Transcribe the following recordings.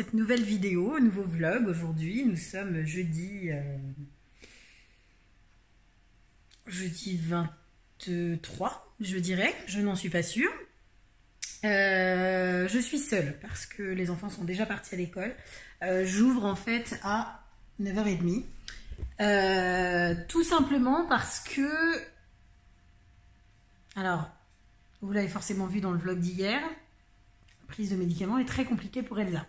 cette nouvelle vidéo, nouveau vlog. Aujourd'hui, nous sommes jeudi, euh, jeudi 23, je dirais. Je n'en suis pas sûre. Euh, je suis seule parce que les enfants sont déjà partis à l'école. Euh, J'ouvre en fait à 9h30. Euh, tout simplement parce que... Alors, vous l'avez forcément vu dans le vlog d'hier, prise de médicaments est très compliquée pour Elsa.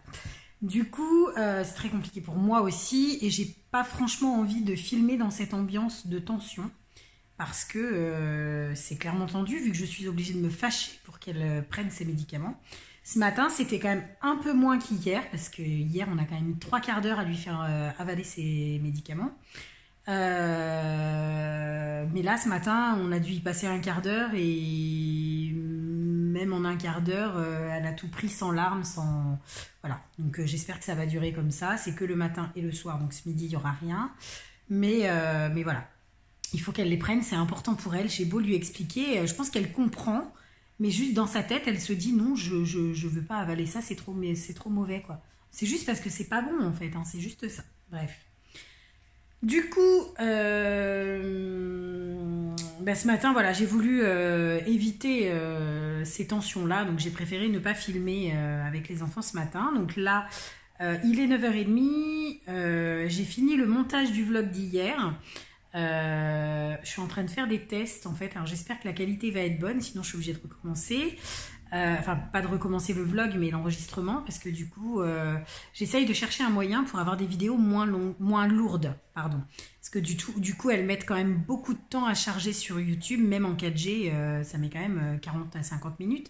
Du coup, euh, c'est très compliqué pour moi aussi et j'ai pas franchement envie de filmer dans cette ambiance de tension parce que euh, c'est clairement tendu vu que je suis obligée de me fâcher pour qu'elle euh, prenne ses médicaments. Ce matin, c'était quand même un peu moins qu'hier parce que hier, on a quand même mis trois quarts d'heure à lui faire avaler ses médicaments. Mais là, ce matin, on a dû y passer un quart d'heure et même en un quart d'heure, euh, elle a tout pris sans larmes, sans... Voilà. Donc euh, j'espère que ça va durer comme ça. C'est que le matin et le soir, donc ce midi, il n'y aura rien. Mais, euh, mais voilà. Il faut qu'elle les prenne, c'est important pour elle. J'ai beau lui expliquer, je pense qu'elle comprend, mais juste dans sa tête, elle se dit non, je, je, je veux pas avaler ça, c'est trop, trop mauvais, quoi. C'est juste parce que c'est pas bon, en fait, hein, c'est juste ça. Bref. Du coup, ben, ce matin, voilà, j'ai voulu euh, éviter euh, ces tensions-là, donc j'ai préféré ne pas filmer euh, avec les enfants ce matin. Donc là, il est 9h30, euh, j'ai fini le montage du vlog d'hier. Je suis en train de faire des tests en fait, alors j'espère que la qualité va être bonne, sinon je suis obligée de recommencer. Euh, enfin, pas de recommencer le vlog, mais l'enregistrement, parce que du coup, euh, j'essaye de chercher un moyen pour avoir des vidéos moins, longues, moins lourdes. Pardon. Parce que du, tout, du coup, elles mettent quand même beaucoup de temps à charger sur YouTube, même en 4G, euh, ça met quand même euh, 40 à 50 minutes.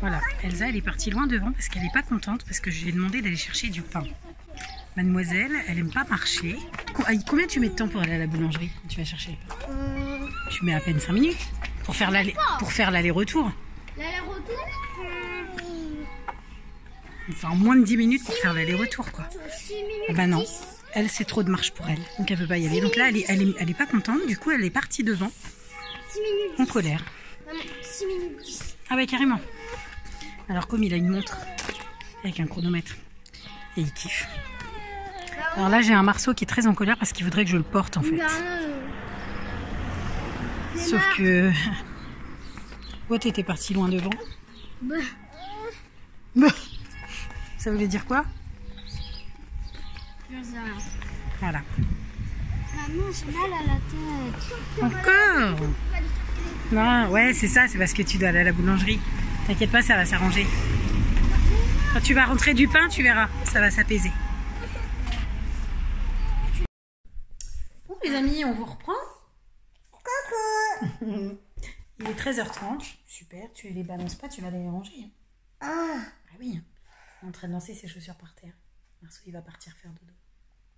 Voilà, Elsa, elle est partie loin devant parce qu'elle n'est pas contente, parce que je lui ai demandé d'aller chercher du pain. Mademoiselle, elle aime pas marcher. Ah, Combien tu mets de temps pour aller à la boulangerie quand tu vas chercher? Le pain Tu mets à peine 5 minutes pour faire l'aller- pour faire l'aller-retour. Enfin, moins de 10 minutes pour faire l'aller-retour, quoi. 6 minutes. Ah bah non. 10. Elle, c'est trop de marche pour elle. Donc, elle veut pas y aller. Donc là, elle est, elle est, pas contente. Du coup, elle est partie devant, 6 minutes. en colère. Maman, 6 minutes 10. Ah ouais, carrément. Alors, comme il a une montre avec un chronomètre, et il kiffe. Alors là, j'ai un Marceau qui est très en colère parce qu'il voudrait que je le porte, en fait. Sauf que... Ouais, t'étais partie loin devant. Bah, Bah. Ça voulait dire quoi. Voilà. Maman, j'ai mal à la tête. Encore Non, ouais, c'est ça, c'est parce que tu dois aller à la boulangerie. T'inquiète pas, ça va s'arranger. Quand tu vas rentrer du pain, tu verras, ça va s'apaiser. Bon, les amis, on vous reprend Coucou. Il est 13h30. Super, tu les balances pas, tu vas les ranger. Ah, Ah oui, il est en train de lancer ses chaussures par terre. Marceau, il va partir faire dodo.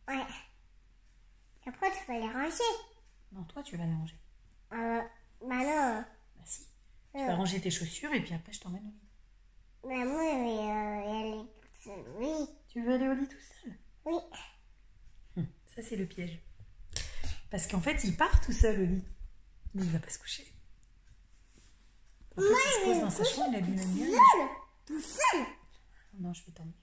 ouais. Après, tu vas les ranger. Non, toi, tu vas les ranger. Euh, bah non. Bah si. Tu vas ranger tes chaussures et puis après, je t'emmène au lit. Maman, euh, elle est seule. Oui. Tu veux aller au lit tout seul? Oui. Hum, Ça, c'est le piège. Parce qu'en fait, il part tout seul au lit. Mais il va pas se coucher. En fait, il se pose dans sa chambre, il allume. Tout seul. Non, je vais t'emmener.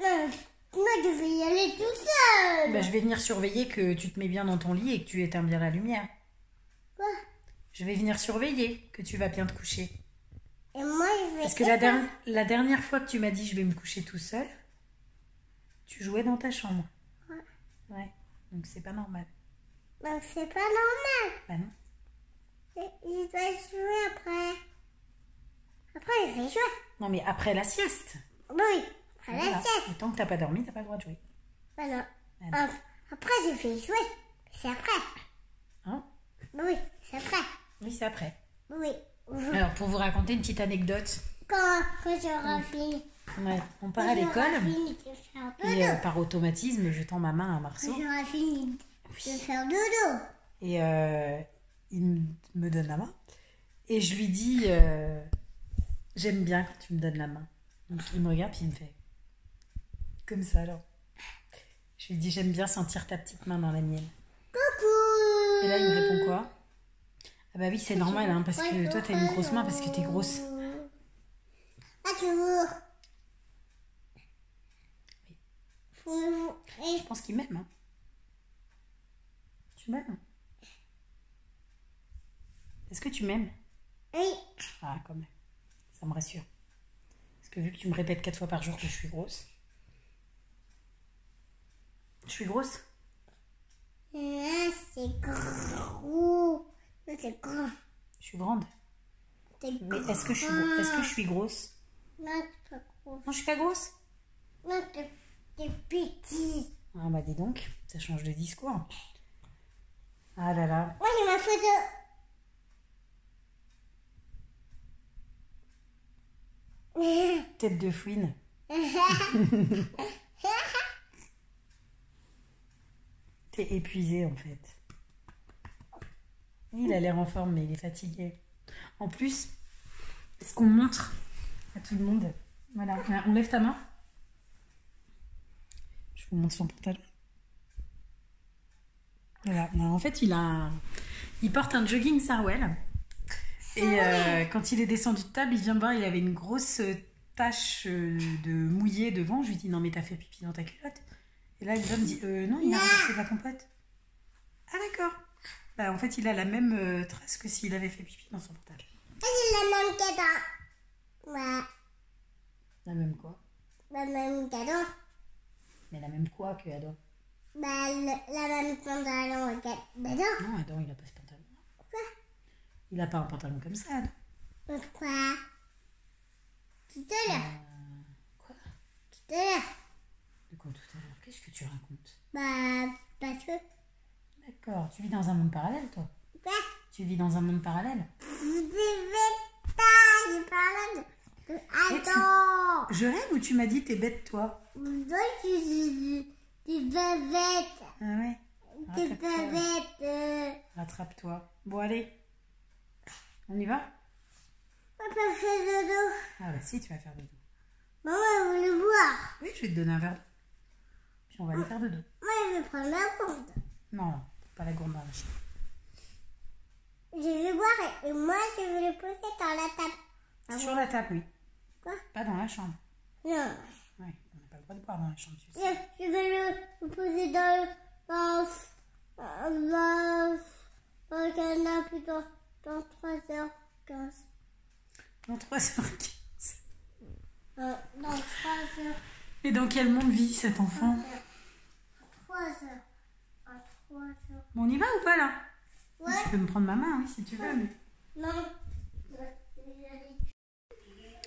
Non, moi, je vais y aller tout seul. Bah, je vais venir surveiller que tu te mets bien dans ton lit et que tu éteins bien la lumière. Quoi? Je vais venir surveiller que tu vas bien te coucher. Et moi, je vais. Parce que la, der- la dernière fois que tu m'as dit je vais me coucher tout seul, tu jouais dans ta chambre. Ouais. Ouais. Donc c'est pas normal. Donc, c'est pas normal. Bah non. Je je dois jouer après. Après, je vais jouer. Non mais après la sieste. Oui. Après la Voilà. sieste. Tant que t'as pas dormi, t'as pas le droit de jouer. Voilà. Ah non. Hop. Après, je vais jouer. C'est après. Hein? Oui, c'est après. Oui, c'est après. Oui. Alors pour vous raconter une petite anecdote. Quand, quand j'aurai fini. Ouais, on part Quand à l'école et euh, par automatisme, je tends ma main à un Quand Marceau j'aurai fini de faire dodo. et euh, il me donne la main et je lui dis euh, j'aime bien quand tu me donnes la main. Donc il me regarde puis il me fait comme ça alors. Je lui dis j'aime bien sentir ta petite main dans la mienne. Coucou. Et là il me répond quoi? Ah bah oui c'est normal hein, parce que toi t'as une grosse main parce que t'es grosse. Ah, Et Je pense qu'il m'aime. hein. Tu m'aimes Est-ce que tu m'aimes? Oui, Ah, quand même. Ça me rassure. Parce que vu que tu me répètes quatre fois par jour que je suis grosse. Je suis grosse là c'est gros. C'est grand. Je suis grande. Mais est-ce que je suis, est-ce que je suis grosse? C'est pas gros. Non, je suis pas grosse. C'est c'est petit. Ah bah dis donc, ça change de discours. Ah là là. Moi j'ai ma photo. Tête de fouine. T'es épuisé en fait. Il a l'air en forme, mais il est fatigué. En plus, ce qu'on montre à tout le monde. Voilà, on lève ta main. Je vous montre son pantalon. Voilà, Non, en fait, il a, il porte un jogging Sarwell. Et euh, quand il est descendu de table, il vient me voir, il avait une grosse tache euh, de mouillé devant. Je lui dis non mais t'as fait pipi dans ta culotte. Et là, le me dit euh, non, il a c'est pas ton pote. Ah d'accord. Bah, en fait, il a la même euh, trace que s'il avait fait pipi dans son pantalon. Ça, c'est la même cadeau. Ouais, La même quoi? La même cadeau. Mais la même quoi que Adam? Bah, le- la même pantalon. non. Non, Adam, il a pas ce pantalon. Il a pas un pantalon comme ça. Pourquoi? Tout à l'heure. Euh, quoi? Tout à l'heure. De quoi tout à l'heure? Qu'est-ce que tu racontes? Bah, parce que. D'accord, tu vis dans un monde parallèle, toi? Quoi Tu vis dans un monde parallèle? Vous devez pas lui parler de. Attends Je rêve ou tu m'as dit t'es bête, toi? Vous devez des bavettes. Ah ouais Rattrape-toi. bavettes. euh, Rattrape-toi. Bon, allez. On y va? Papa fait dodo. Ah bah si, tu vas faire dodo. Maman, elle veut le boire. Oui, je vais te donner un verre d'eau. Puis on va aller faire dodo. Moi, je vais prendre la gourde. Non, non, pas la gourde dans la chambre. Je vais boire et, et moi, je vais le poser dans la table. Ah Sur la table, oui. Quoi? Pas dans la chambre. Non. Ouais, on n'a pas le droit de boire dans la chambre, tu Je, sais. je vais le, le poser dans, dans, dans, dans le canapé dans, dans 3h15. Dans 3h15. Euh, dans 3h. Et dans quel monde vit cet enfant? 3h. À 3h. Bon, on y va ou pas là? Ouais. Tu peux me prendre ma main, oui, si tu veux. mais- Non.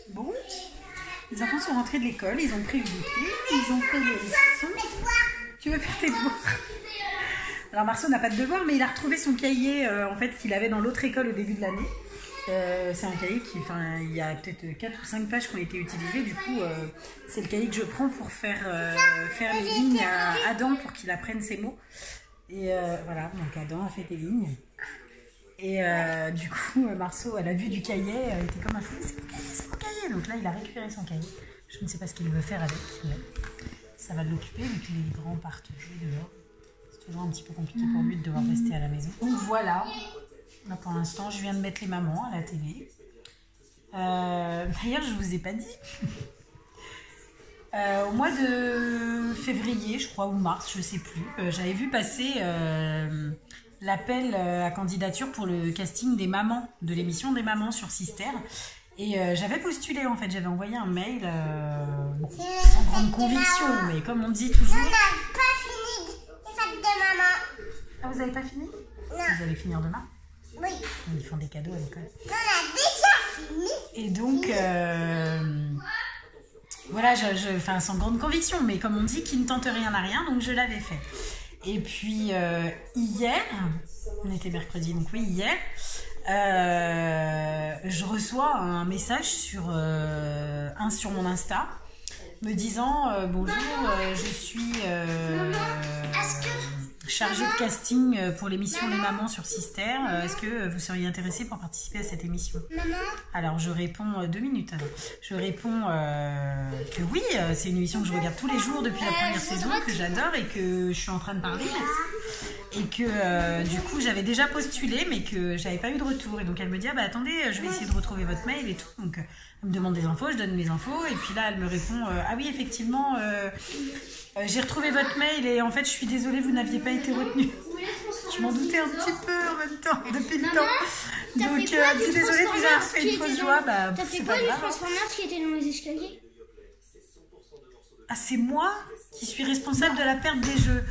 Bon. Les enfants sont rentrés de l'école, ils ont pris le goûter, ils ont fait les leçons. Tu veux faire tes devoirs? Alors Marceau n'a pas de devoir, mais il a retrouvé son cahier euh, en fait qu'il avait dans l'autre école au début de l'année. Euh, c'est un cahier qui, enfin, il y a peut-être 4 ou 5 pages qui ont été utilisées. Du coup, euh, c'est le cahier que je prends pour faire, faire les lignes à Adam pour qu'il apprenne ses mots. Et voilà, donc Adam a fait des lignes. Et du coup, Marceau, à la vue du cahier, était comme un fou. C'est mon cahier, c'est mon cahier. Donc là, il a récupéré son cahier. Je ne sais pas ce qu'il veut faire avec, mais ça va l'occuper vu que les grands partent jouer dehors. Toujours un petit peu compliqué pour lui de devoir rester à la maison. Donc voilà. Là, pour l'instant, je viens de mettre les mamans à la télé. Euh, D'ailleurs, je vous ai pas dit. Euh, au mois de février, je crois, ou mars, je sais plus, euh, j'avais vu passer l'appel à candidature pour le casting des mamans, de l'émission des mamans sur Sister. Et j'avais postulé en fait, j'avais envoyé un mail sans grande conviction, mais comme on dit toujours. On n'a pas fini les fêtes de maman. Ah, vous avez pas fini Non. Vous allez finir demain Oui. Ils font des cadeaux à l'école. On a déjà fini. Et donc, euh, voilà, je, je, enfin, sans grande conviction, mais comme on dit, qui ne tente rien à rien, donc je l'avais fait. Et puis, euh, hier, on était mercredi, donc oui, hier, euh, je reçois un message sur, un sur mon Insta me disant bonjour, je suis chargée de casting euh, pour l'émission Les Mamans sur Sister. Euh, Est-ce que vous seriez intéressé pour participer à cette émission? Maman, alors je réponds euh, deux minutes. Je réponds euh, que oui, euh, c'est une émission que je regarde tous les jours depuis la première saison, que j'adore et que je suis en train de parler. Et que euh, du coup j'avais déjà postulé mais que j'avais pas eu de retour. Et donc elle me dit ah bah attendez je vais essayer de retrouver votre mail et tout. Donc euh, elle me demande des infos je donne mes infos. Et puis là elle me répond euh, ah oui effectivement euh, euh, j'ai retrouvé votre mail et en fait je suis désolée vous n'aviez pas été retenu. Je m'en doutais un petit peu en même temps depuis le temps. Donc euh, je suis désolée de vous avoir fait une fausse joie bah T'as fait c'est quoi pas du. Transformers qui était dans les escaliers? Ah c'est moi qui suis responsable de la perte des jeux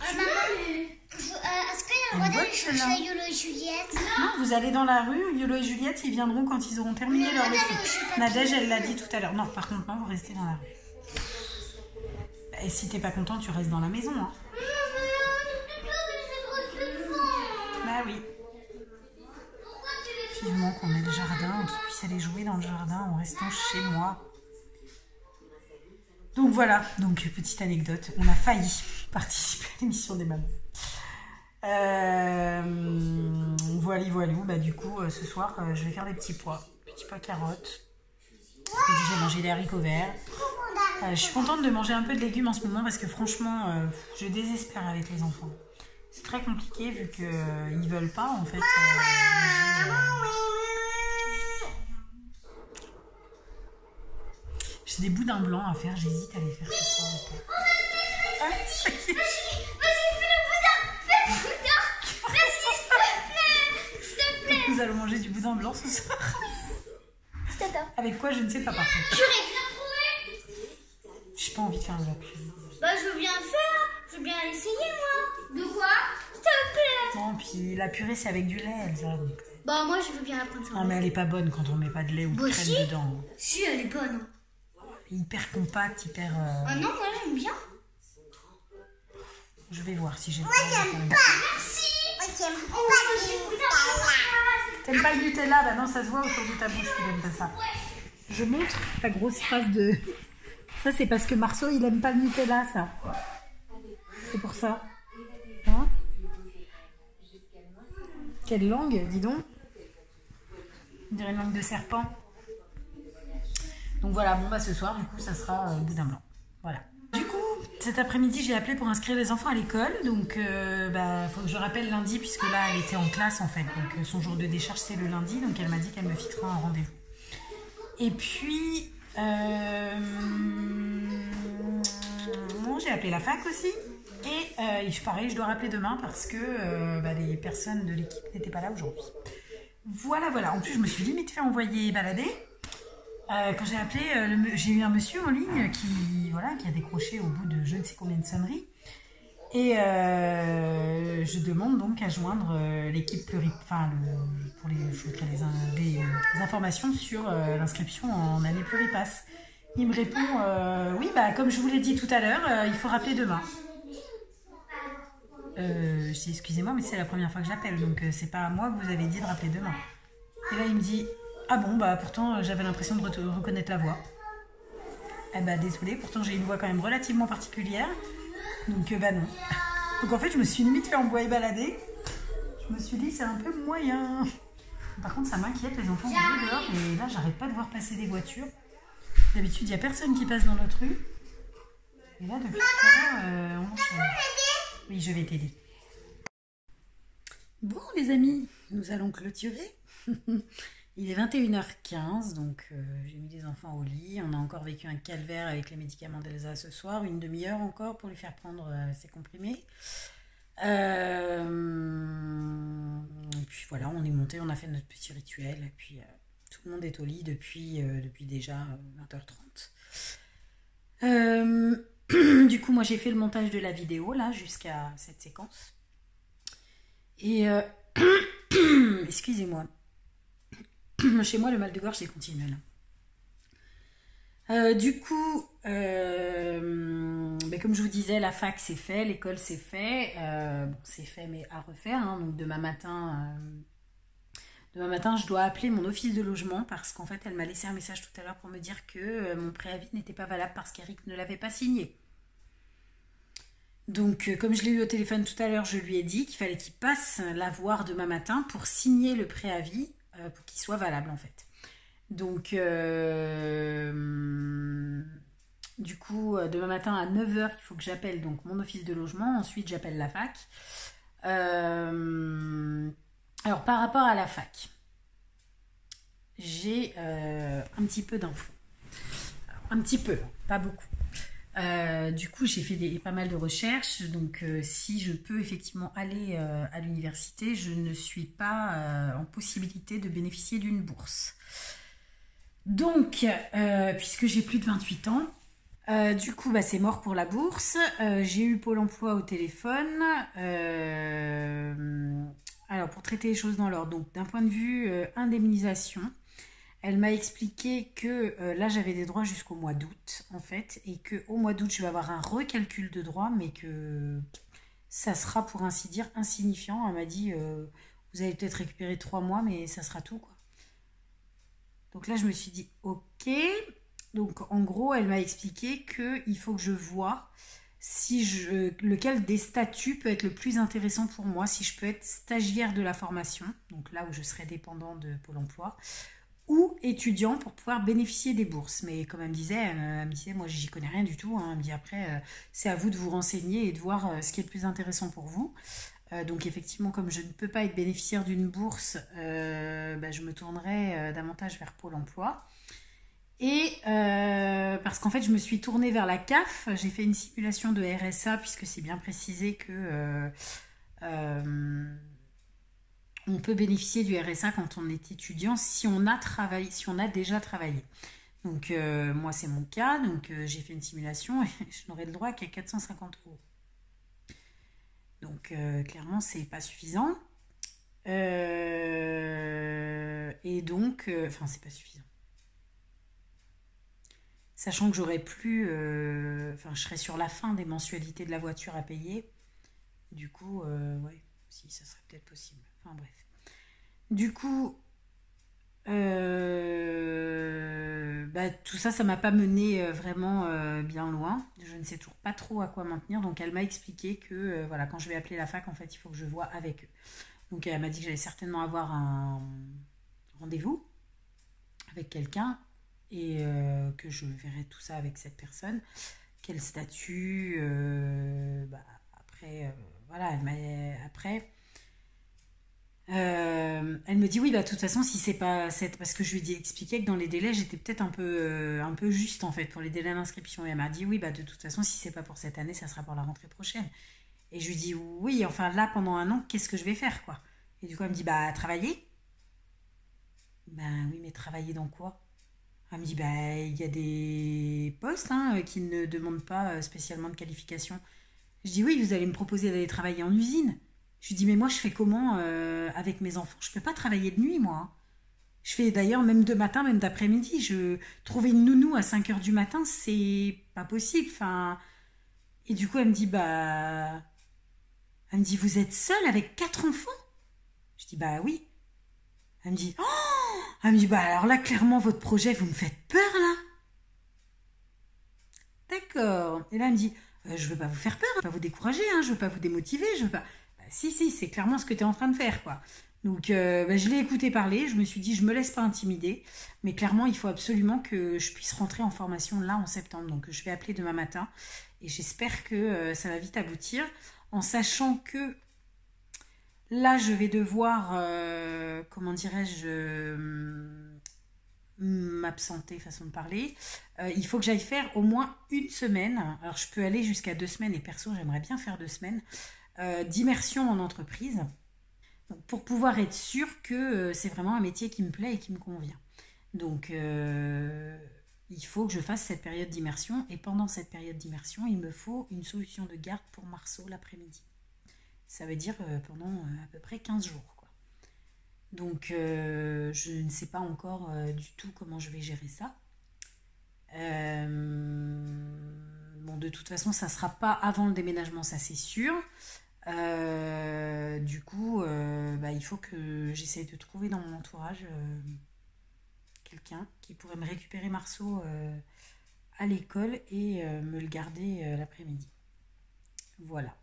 Je- euh, est-ce qu'il y a le droit d'aller chercher. Yolo et Juliette? Non, vous allez dans la rue, Yolo et Juliette, ils viendront quand ils auront terminé Mais leur madame, leçon. je Nadège, elle l'a dit tout à l'heure. Non, par contre, non, vous restez dans la rue. Et si t'es pas content, tu restes dans la maison. Hein. Bah oui. Vivement qu'on ait le jardin, qu'ils puissent aller jouer dans le jardin en restant chez moi. Donc voilà, donc petite anecdote, on a failli participer à l'émission des mamans. Euh, voilà, voilà. Bah, du coup, euh, ce soir, euh, je vais faire des petits pois. Petits pois carottes. J'ai mangé des haricots verts. Euh, je suis contente de manger un peu de légumes en ce moment parce que franchement, je désespère avec les enfants. C'est très compliqué vu qu'ils ne veulent pas en fait. J'ai des boudins blancs à faire, j'hésite à les faire ce soir ou pas. Ah, ça y est. Nous allons manger du boudin blanc ce soir. Avec quoi, je ne sais pas par contre. J'ai pas envie de faire de la purée. Bah, je veux bien le faire. Je veux bien l'essayer, moi. De quoi? S'il te plaît. Non, puis la purée, c'est avec du lait, Elsa. Bah, moi, je veux bien la prendre ça. Non, mais elle est pas bonne quand on met pas de lait ou de Bah, crème si. dedans. Si, elle est bonne. Hyper compacte, hyper. euh, Ah non, moi, j'aime bien. Je vais voir si j'ai le temps de faire une- Merci. T'aimes pas le Nutella Bah non, ça se voit autour de ta bouche que t'aimes pas ça. Je montre ta grosse phrase de. Ça, c'est parce que Marceau, il aime pas le Nutella, ça. C'est pour ça. Hein? Quelle langue, dis donc? On dirait une langue de serpent. Donc voilà, bon bah ce soir, du coup, ça sera euh, boudin blanc. Voilà. Du coup, cet après-midi, j'ai appelé pour inscrire les enfants à l'école. Donc, euh, bah, faut que je rappelle lundi, puisque là, elle était en classe en fait. Donc, euh, son jour de décharge, c'est le lundi. Donc, elle m'a dit qu'elle me fixera un rendez-vous. Et puis, bon, j'ai appelé la fac aussi. Et je- pareil, je dois rappeler demain parce que bah, les personnes de l'équipe n'étaient pas là aujourd'hui. Voilà, voilà. En plus, je me suis limite fait envoyer balader. Euh, quand j'ai appelé, euh, j'ai eu un monsieur en ligne qui, voilà, qui a décroché au bout de je ne sais combien de sonneries. Et euh, je demande donc à joindre l'équipe pluri... Enfin, le- pour les, je voudrais les, des, informations sur l'inscription en année pluripasse. Il me répond Oui, bah, comme je vous l'ai dit tout à l'heure, il faut rappeler demain. Je dis excusez-moi, mais c'est la première fois que j'appelle, donc c'est pas à moi que vous avez dit de rappeler demain. Et là, il me dit Ah bon, bah pourtant euh, j'avais l'impression de re- reconnaître la voix. Eh bah désolé, pourtant j'ai une voix quand même relativement particulière. Donc euh, bah non. Donc en fait, je me suis limite fait envoyer balader. Je me suis dit C'est un peu moyen. Par contre, ça m'inquiète, les enfants sont dehors et là, j'arrête pas de voir passer des voitures. D'habitude, il n'y a personne qui passe dans notre rue. Et là, depuis tout à l'heure, euh, on enchaîne. Oui, je vais t'aider. Bon, les amis, nous allons clôturer. Il est 21h15, donc euh, j'ai mis les enfants au lit. On a encore vécu un calvaire avec les médicaments d'Elsa ce soir, une demi-heure encore pour lui faire prendre euh, ses comprimés. Euh, et puis voilà, on est monté, on a fait notre petit rituel, et puis tout le monde est au lit depuis, depuis déjà euh, 20h30. Euh, du coup, moi j'ai fait le montage de la vidéo là jusqu'à cette séquence. Et excusez-moi. Chez moi, le mal de gorge, c'est continuel. Euh, du coup, euh, ben, comme je vous disais, la fac c'est fait, l'école c'est fait. Euh, c'est fait, mais à refaire. hein. donc demain matin, demain matin, je dois appeler mon office de logement parce qu'en fait, elle m'a laissé un message tout à l'heure pour me dire que mon préavis n'était pas valable parce qu'Eric ne l'avait pas signé. Donc, comme je l'ai eu au téléphone tout à l'heure, je lui ai dit qu'il fallait qu'il passe la voir demain matin pour signer le préavis pour qu'il soit valable en fait. Donc, euh, du coup, euh, demain matin à 9h, il faut que j'appelle donc mon office de logement. Ensuite, j'appelle la fac. Euh, alors, par rapport à la fac, j'ai euh, un petit peu d'infos. Un petit peu, pas beaucoup. Euh, du coup, j'ai fait pas mal de recherches. Donc, si je peux effectivement aller à l'université, je ne suis pas en possibilité de bénéficier d'une bourse. Donc, puisque j'ai plus de 28 ans, euh, du coup, bah, c'est mort pour la bourse. Euh, j'ai eu Pôle emploi au téléphone. Euh, alors, pour traiter les choses dans l'ordre, donc d'un point de vue indemnisation, elle m'a expliqué que là, j'avais des droits jusqu'au mois d'août, en fait, et qu'au mois d'août, je vais avoir un recalcul de droits, mais que ça sera, pour ainsi dire, insignifiant. Elle m'a dit, vous allez peut-être récupérer trois mois, mais ça sera tout, quoi. Donc là, je me suis dit, ok, donc en gros, elle m'a expliqué qu'il faut que je vois si lequel des statuts peut être le plus intéressant pour moi, si je peux être stagiaire de la formation, donc là où je serai dépendant de Pôle Emploi, ou étudiant pour pouvoir bénéficier des bourses. Mais comme elle me disait, elle me disait moi j'y connais rien du tout. Hein. Elle me dit après, euh, c'est à vous de vous renseigner et de voir euh, ce qui est le plus intéressant pour vous. Euh, donc effectivement, comme je ne peux pas être bénéficiaire d'une bourse, bah, je me tournerai davantage vers Pôle Emploi. Et euh, parce qu'en fait, je me suis tournée vers la CAF, j'ai fait une simulation de RSA, puisque c'est bien précisé que euh, euh, on peut bénéficier du RSA quand on est étudiant si on a travaillé, si on a déjà travaillé. Donc moi, c'est mon cas, donc j'ai fait une simulation et je n'aurai le droit qu'à 450 euros. Donc clairement, c'est pas suffisant. et donc, enfin, c'est pas suffisant sachant que j'aurais plus, euh, enfin, je serais sur la fin des mensualités de la voiture à payer. Du coup, euh, ouais, si, ça serait peut-être possible. Enfin, bref. Du coup, euh, bah, tout ça, ça m'a pas mené vraiment bien loin. Je ne sais toujours pas trop à quoi m'en tenir. Donc, elle m'a expliqué que, voilà, quand je vais appeler la fac, en fait, il faut que je vois avec eux. Donc, elle m'a dit que j'allais certainement avoir un rendez-vous avec quelqu'un et euh, que je verrai tout ça avec cette personne. Quel statut euh, bah, Après, euh, voilà, elle m'a. Après. Elle me dit oui bah de toute façon si c'est pas cette parce que je lui ai expliqué que dans les délais j'étais peut-être un peu un peu juste en fait pour les délais d'inscription. Et elle m'a dit oui bah de toute façon si c'est pas pour cette année ça sera pour la rentrée prochaine. Et je lui dis oui enfin là pendant un an qu'est-ce que je vais faire quoi? Et du coup elle me dit bah travailler. Ben oui mais travailler dans quoi? Elle me dit, bah, il y a des postes hein, qui ne demandent pas euh, spécialement de qualification. Je dis, oui, vous allez me proposer d'aller travailler en usine. Je lui dis, mais moi, je fais comment euh, avec mes enfants? Je ne peux pas travailler de nuit, moi. Hein. Je fais d'ailleurs même de matin, même d'après-midi. Je trouver une nounou à 5 heures du matin, c'est pas possible. Et du coup, elle me dit, bah, elle me dit, vous êtes seule avec quatre enfants? Je dis, bah oui. Elle me dit, oh Elle me dit, bah alors là, clairement, votre projet, vous me faites peur, là. D'accord. Et là, elle me dit, euh, je veux pas vous faire peur, je veux pas vous décourager, hein, je veux pas vous démotiver, je veux pas... Si, si, c'est clairement ce que tu es en train de faire, quoi. Donc, euh, bah, je l'ai écouté parler, je me suis dit, je me laisse pas intimider, mais clairement, il faut absolument que je puisse rentrer en formation là en septembre. Donc, je vais appeler demain matin et j'espère que euh, ça va vite aboutir, en sachant que Là, je vais devoir, euh, comment dirais-je, euh, m'absenter, façon de parler. Il faut que j'aille faire au moins une semaine. Alors, je peux aller jusqu'à deux semaines, et perso, j'aimerais bien faire deux semaines d'immersion en entreprise. pour pouvoir être sûr que c'est vraiment un métier qui me plaît et qui me convient. Donc, il faut que je fasse cette période d'immersion. Et pendant cette période d'immersion, il me faut une solution de garde pour Marceau l'après-midi. Ça veut dire euh, pendant euh, à peu près 15 jours. Quoi. Donc euh, je ne sais pas encore du tout comment je vais gérer ça. bon, de toute façon, ça ne sera pas avant le déménagement, ça c'est sûr. Du coup, bah, il faut que j'essaie de trouver dans mon entourage quelqu'un qui pourrait me récupérer Marceau à l'école et me le garder l'après-midi. Voilà.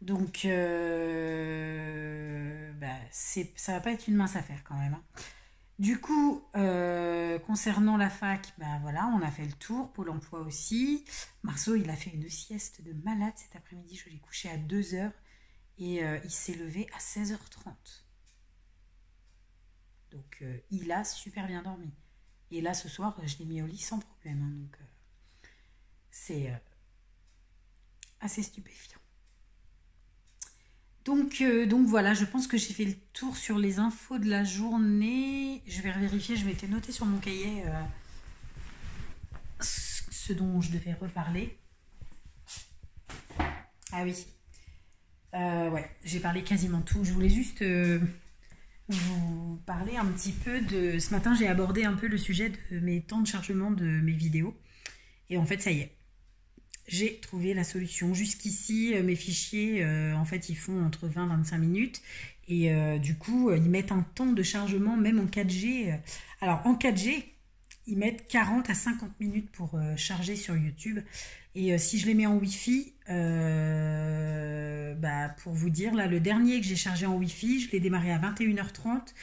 Donc, euh, bah, ça va pas être une mince affaire quand même. Hein. Du coup, euh, concernant la fac, bah voilà, on a fait le tour, Pôle emploi aussi. Marceau, il a fait une sieste de malade cet après-midi, je l'ai couché à 2 heures. Et il s'est levé à 16h30. Donc il a super bien dormi. Et là, ce soir, je l'ai mis au lit sans problème. Hein, donc c'est assez stupéfiant. Donc, euh, donc voilà, je pense que j'ai fait le tour sur les infos de la journée. Je vais vérifier, je m'étais noté sur mon cahier euh, ce dont je devais reparler. Ah oui. Euh, ouais, j'ai parlé quasiment tout. Je voulais juste vous parler un petit peu de... Ce matin, j'ai abordé un peu le sujet de mes temps de chargement de mes vidéos. Et en fait, ça y est j'ai trouvé la solution. Jusqu'ici, euh, mes fichiers, euh, en fait, ils font entre 20 et 25 minutes. Et euh, du coup, ils mettent un temps de chargement, même en 4G. Alors, en 4G, ils mettent 40 à 50 minutes pour charger sur YouTube. Et si je les mets en Wi-Fi, bah, pour vous dire, là, le dernier que j'ai chargé en Wi-Fi, je l'ai démarré à 21h30.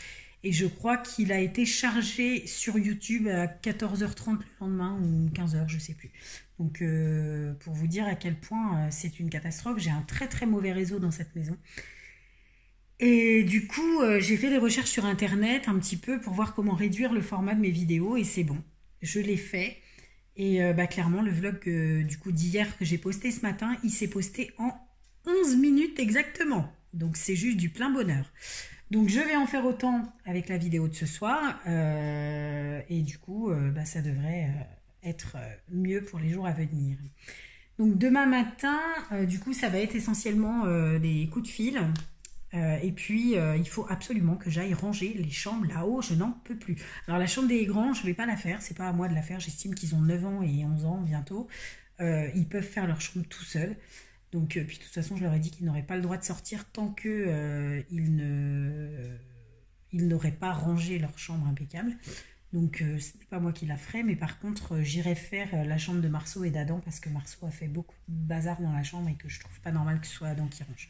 Et je crois qu'il a été chargé sur YouTube à 14h30 le lendemain ou 15h, je sais plus. Donc, euh, pour vous dire à quel point euh, c'est une catastrophe, j'ai un très très mauvais réseau dans cette maison. Et du coup, euh, j'ai fait des recherches sur Internet un petit peu pour voir comment réduire le format de mes vidéos et c'est bon. Je l'ai fait. Et bah, clairement, le vlog du coup d'hier que j'ai posté ce matin, il s'est posté en 11 minutes exactement. Donc c'est juste du plein bonheur. Donc je vais en faire autant avec la vidéo de ce soir. et du coup, bah, ça devrait être euh, mieux pour les jours à venir. Donc demain matin, euh, du coup, ça va être essentiellement euh, des coups de fil. et puis, il faut absolument que j'aille ranger les chambres là-haut. Je n'en peux plus. Alors, la chambre des grands, je ne vais pas la faire. C'est pas à moi de la faire. J'estime qu'ils ont 9 ans et 11 ans bientôt. ils peuvent faire leur chambre tout seuls. Donc, puis de toute façon, je leur ai dit qu'ils n'auraient pas le droit de sortir tant que ils ne, ils n'auraient pas rangé leur chambre impeccable. Donc euh, ce n'est pas moi qui la ferai, mais par contre euh, j'irai faire euh, la chambre de Marceau et d'Adam parce que Marceau a fait beaucoup de bazar dans la chambre et que je trouve pas normal que ce soit Adam qui range.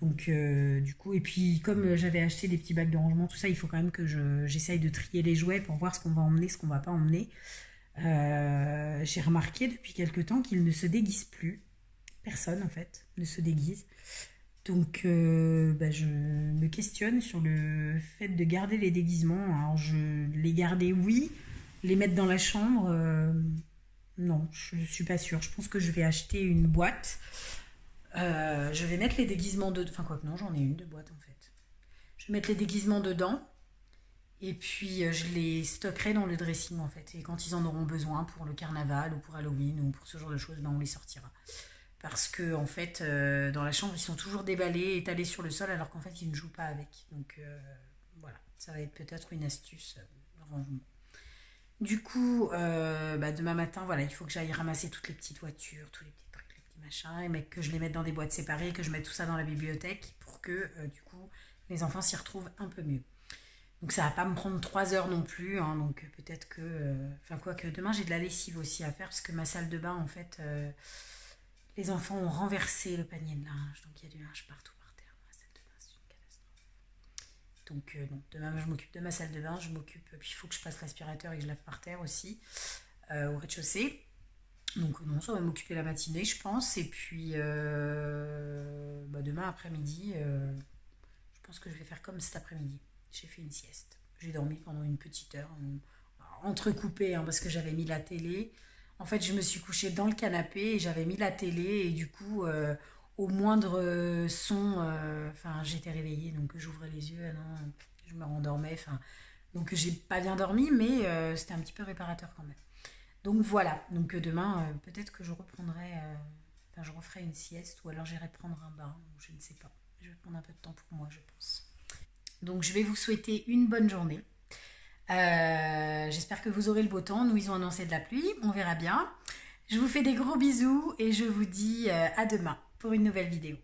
Donc du coup, et puis comme j'avais acheté des petits bacs de rangement, tout ça, il faut quand même que j'essaye de trier les jouets pour voir ce qu'on va emmener, ce qu'on va pas emmener. J'ai remarqué depuis quelque temps qu'il ne se déguise plus. Personne en fait ne se déguise. Donc, euh, bah, je me questionne sur le fait de garder les déguisements. Alors, je les garder, oui. Les mettre dans la chambre, euh, non, je ne suis pas sûre. Je pense que je vais acheter une boîte. Euh, je vais mettre les déguisements dedans. Enfin, quoi que non, j'en ai une de boîte en fait. Je vais mettre les déguisements dedans. Et puis, je les stockerai dans le dressing en fait. Et quand ils en auront besoin pour le carnaval ou pour Halloween ou pour ce genre de choses, ben, on les sortira parce que en fait euh, dans la chambre ils sont toujours déballés, étalés sur le sol alors qu'en fait ils ne jouent pas avec. Donc euh, voilà, ça va être peut-être une astuce rangement. Du coup, euh, bah, demain matin, voilà, il faut que j'aille ramasser toutes les petites voitures, tous les petits trucs, les petits machins, et que je les mette dans des boîtes séparées, que je mette tout ça dans la bibliothèque pour que du coup les enfants s'y retrouvent un peu mieux. Donc ça va pas me prendre trois heures non plus, hein, donc peut-être que, enfin quoi que demain j'ai de la lessive aussi à faire parce que ma salle de bain en fait les enfants ont renversé le panier de linge, donc il y a du linge partout par terre. C'est catastrophe. Donc, euh, demain, je m'occupe de ma salle de bain, je m'occupe, puis il faut que je passe l'aspirateur et que je lave par terre aussi, euh, au rez-de-chaussée. Donc, non, ça va m'occuper la matinée, je pense. Et puis, euh, bah, demain après-midi, je pense que je vais faire comme cet après-midi. J'ai fait une sieste. J'ai dormi pendant une petite heure, entrecoupée, hein, parce que j'avais mis la télé. En fait, je me suis couchée dans le canapé et j'avais mis la télé et du coup, euh, au moindre son, euh, j'étais réveillée, donc j'ouvrais les yeux, ah je me rendormais, enfin, donc j'ai pas bien dormi, mais euh, c'était un petit peu réparateur quand même. Donc voilà, donc demain, peut-être que je reprendrai, enfin, je referai une sieste ou alors j'irai prendre un bain, je ne sais pas. Je vais prendre un peu de temps pour moi, je pense. Donc je vais vous souhaiter une bonne journée. Euh, j'espère que vous aurez le beau temps. Nous, ils ont annoncé de la pluie. On verra bien. Je vous fais des gros bisous et je vous dis euh, à demain pour une nouvelle vidéo.